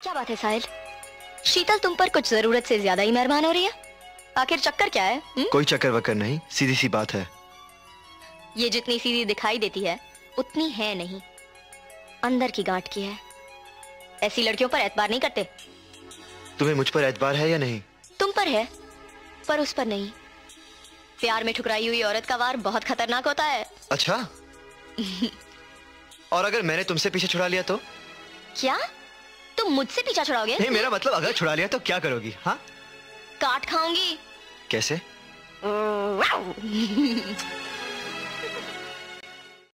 क्या बात है साहिल? शीतल तुम पर कुछ ज़रूरत से ज़्यादा ही मेहरबान हो रही है। आखिर चक्कर क्या है हुँ? कोई चक्कर वक्कर नहीं सीधी सी बात है। ये जितनी सीधी दिखाई देती है उतनी है नहीं। अंदर की गांठ की है। ऐसी लड़कियों पर एतबार नहीं करते। तुम्हें मुझ पर एतबार है या नहीं? तुम पर है पर उस पर नहीं। प्यार में ठुकराई हुई औरत का वार बहुत खतरनाक होता है। अच्छा? और अगर मैंने तुमसे पीछे छुड़ा लिया तो? क्या? तुम मुझसे पीछा छुड़ाओगे? नहीं मेरा मतलब अगर छुड़ा लिया तो क्या करोगी हाँ? काट खाऊँगी। कैसे?